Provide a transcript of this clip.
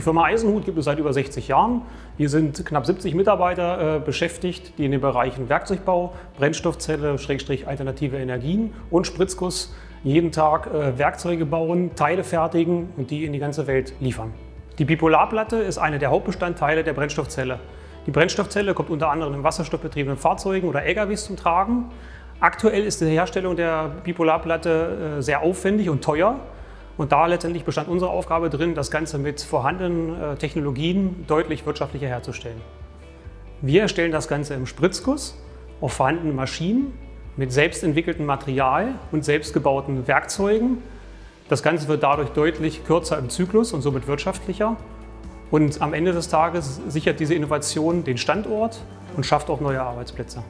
Firma Eisenhut gibt es seit über 60 Jahren. Hier sind knapp 70 Mitarbeiter äh, beschäftigt, die in den Bereichen Werkzeugbau, Brennstoffzelle, Schrägstrich alternative Energien und Spritzguss jeden Tag äh, Werkzeuge bauen, Teile fertigen und die in die ganze Welt liefern. Die Bipolarplatte ist eine der Hauptbestandteile der Brennstoffzelle. Die Brennstoffzelle kommt unter anderem in wasserstoffbetriebenen Fahrzeugen oder LKWs zum Tragen. Aktuell ist die Herstellung der Bipolarplatte äh, sehr aufwendig und teuer. Und da letztendlich bestand unsere Aufgabe drin, das Ganze mit vorhandenen äh, Technologien deutlich wirtschaftlicher herzustellen. Wir erstellen das Ganze im Spritzguss auf vorhandenen Maschinen mit selbst entwickeltem Material und selbstgebauten Werkzeugen. Das Ganze wird dadurch deutlich kürzer im Zyklus und somit wirtschaftlicher. Und am Ende des Tages sichert diese Innovation den Standort und schafft auch neue Arbeitsplätze.